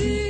see.